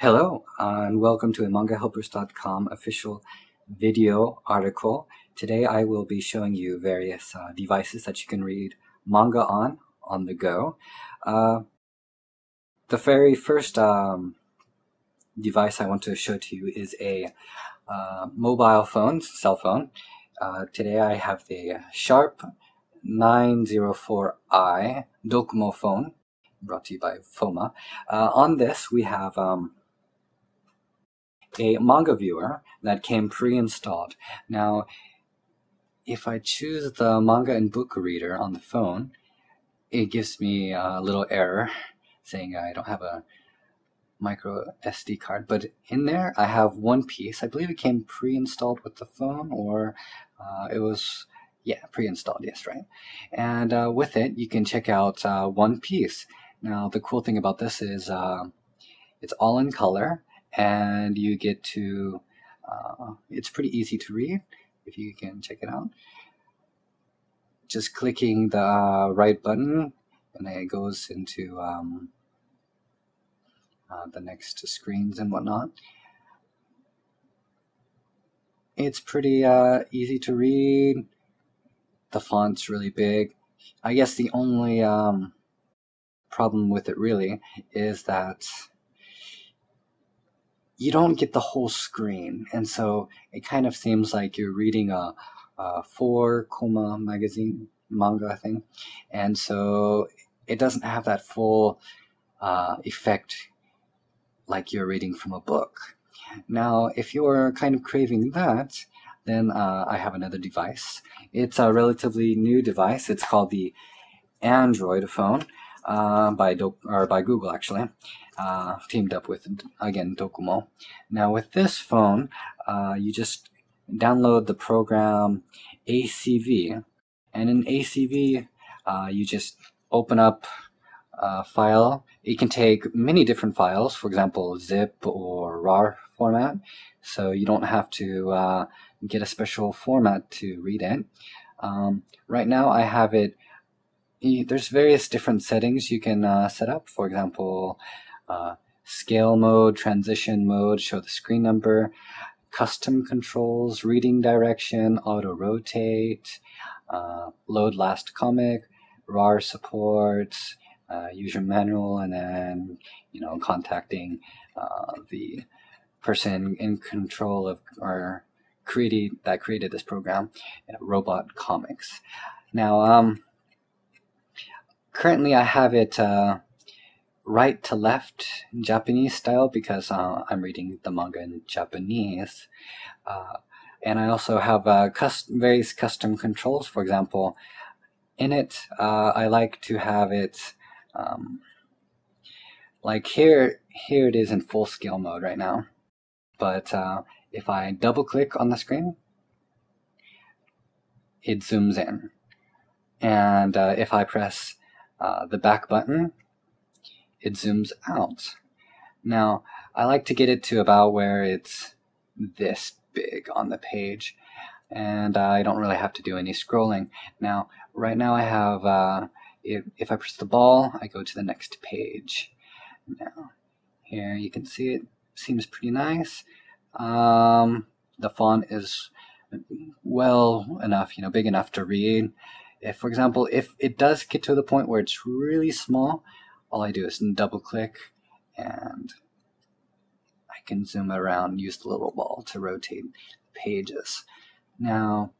Hello, and welcome to a MangaHelpers.com official video article. Today I will be showing you various uh, devices that you can read manga on, on the go. Uh, the very first um, device I want to show to you is a uh, mobile phone, cell phone. Uh, today I have the Sharp 904i Docomo phone, brought to you by FOMA. Uh, on this we have um, a manga viewer that came pre-installed. Now, if I choose the manga and book reader on the phone, it gives me a little error saying I don't have a micro SD card. But in there, I have One Piece. I believe it came pre-installed with the phone, or uh, it was yeah pre-installed. Yes, right. And uh, with it, you can check out uh, One Piece. Now, the cool thing about this is uh, it's all in color and you get to uh, it's pretty easy to read if you can check it out. Just clicking the uh, right button and it goes into um, uh, the next screens and whatnot. It's pretty uh, easy to read. The font's really big. I guess the only um, problem with it really is that you don't get the whole screen, and so it kind of seems like you're reading a, a four koma magazine manga thing, and so it doesn't have that full uh, effect like you're reading from a book. Now, if you're kind of craving that, then uh, I have another device. It's a relatively new device. It's called the Android phone uh, by Do- or by Google actually, uh, teamed up with again Docomo. Now with this phone, uh, you just download the program ACV, and in ACV, uh, you just open up a file. It can take many different files, for example, zip or RAR format. So you don't have to uh, get a special format to read it. Um, right now, I have it there's various different settings you can uh, set up. For example, uh, scale mode, transition mode, show the screen number, custom controls, reading direction, auto rotate, uh, load last comic, RAR support, uh, user manual, and then you know contacting uh, the person in control of or created that created this program, Robot Comics. Now, um, currently I have it uh, right to left Japanese style because uh, I'm reading the manga in Japanese. Uh, and I also have uh, various custom controls. For example, in it, uh, I like to have it um, like here. Here it is in full scale mode right now. But uh, if I double click on the screen, it zooms in. And uh, if I press the back button, it zooms out. Now, I like to get it to about where it's this big on the page, and I don't really have to do any scrolling. Now, right now I have, uh, if, if I press the ball, I go to the next page. Now, here you can see it seems pretty nice. Um, the font is well enough, you know, big enough to read. If, for example, if it does get to the point where it's really small, all I do is double click and I can zoom around, use the little ball to rotate pages. Now,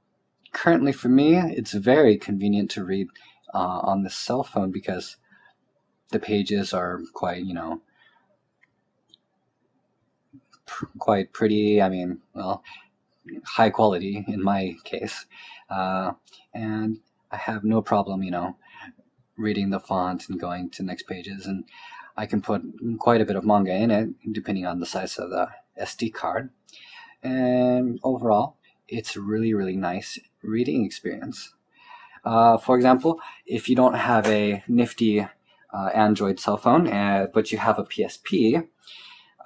currently for me, it's very convenient to read uh, on the cell phone because the pages are quite, you know, pr- quite pretty. I mean, well, high quality in my case. Uh, and I have no problem, you know, reading the font and going to next pages. And I can put quite a bit of manga in it, depending on the size of the SD card. And overall, it's a really, really nice reading experience. Uh, for example, if you don't have a nifty uh, Android cell phone, uh, but you have a PSP,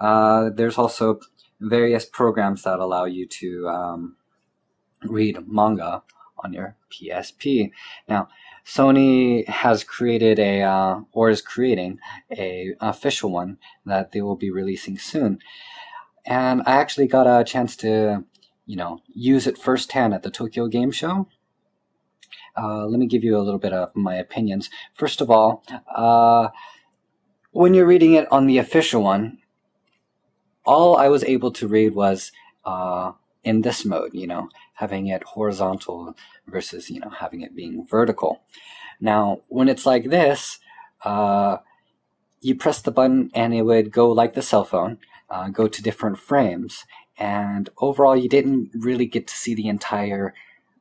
uh, there's also various programs that allow you to um, read manga on your PSP. Now, Sony has created a, uh, or is creating a official one that they will be releasing soon. And I actually got a chance to, you know, use it firsthand at the Tokyo Game Show. Uh, let me give you a little bit of my opinions. First of all, uh, when you're reading it on the official one, all I was able to read was uh, in this mode, you know, having it horizontal versus, you know, having it being vertical. Now, when it's like this, uh, you press the button and it would go like the cell phone, uh, go to different frames. And overall, you didn't really get to see the entire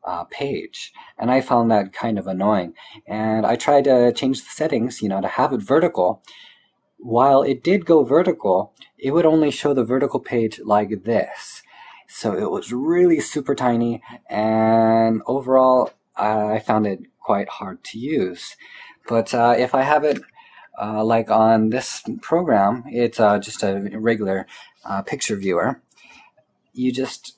uh, page. And I found that kind of annoying. And I tried to change the settings, you know, to have it vertical. While it did go vertical, it would only show the vertical page like this. So it was really super tiny, and overall, I found it quite hard to use. But uh, if I have it uh, like on this program, it's uh, just a regular uh, picture viewer. You just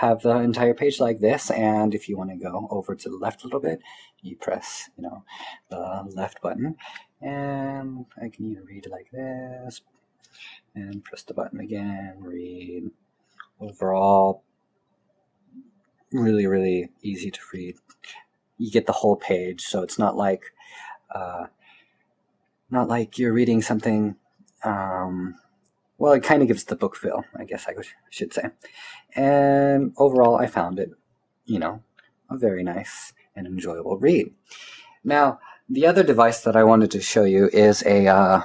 have the entire page like this, and if you want to go over to the left a little bit, you press, you know, the left button, and I can either read like this, and press the button again, read, overall really really easy to read. You get the whole page so it's not like uh, not like you're reading something um, well it kind of gives the book feel i guess i should say. And overall i found it you know a very nice and enjoyable read. Now the other device that i wanted to show you is a uh,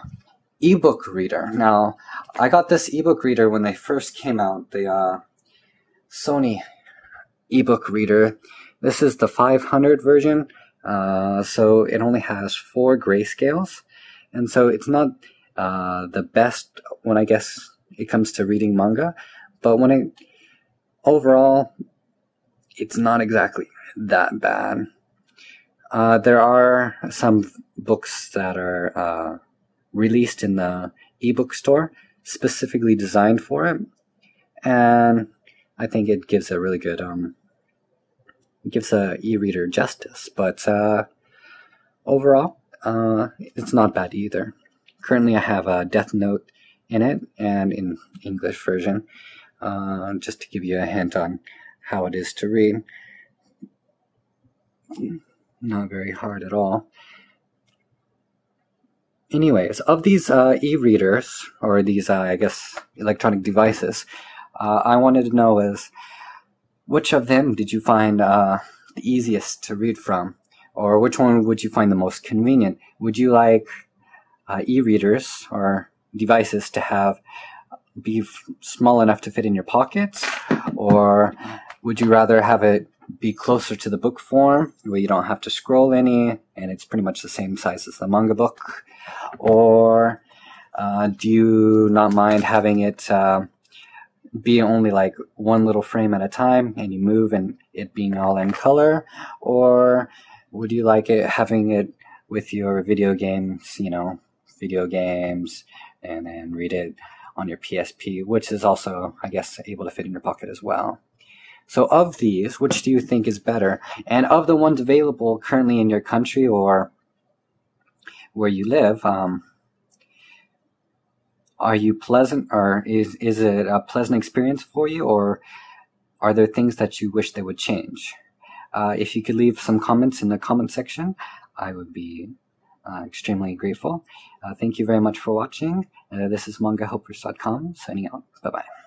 ebook reader. Now, I got this ebook reader when they first came out, the uh, Sony ebook reader. This is the 500 version, uh, so it only has four grayscales, and so it's not uh, the best when I guess it comes to reading manga, but when it overall, it's not exactly that bad. Uh, there are some books that are uh, released in the ebook store, specifically designed for it, and I think it gives a really good um, gives a e-reader justice. But uh, overall, uh, it's not bad either. Currently, I have a Death Note in it and in English version, uh, just to give you a hint on how it is to read. Not very hard at all anyways, of these uh, e-readers or these, uh, I guess, electronic devices, uh, I wanted to know is which of them did you find uh, the easiest to read from, or which one would you find the most convenient? Would you like uh, e-readers or devices to have be small enough to fit in your pockets, or would you rather have it be closer to the book form where you don't have to scroll any and it's pretty much the same size as the manga book? Or uh, do you not mind having it uh, be only like one little frame at a time and you move and it being all in color? Or would you like it having it with your video games, you know, video games and then read it on your PSP, which is also, I guess, able to fit in your pocket as well? So, of these, which do you think is better? And of the ones available currently in your country or where you live, um, are you pleasant or is, is it a pleasant experience for you or are there things that you wish they would change? Uh, if you could leave some comments in the comment section, I would be uh, extremely grateful. Uh, thank you very much for watching. Uh, this is mangahelpers.com signing out. Bye bye.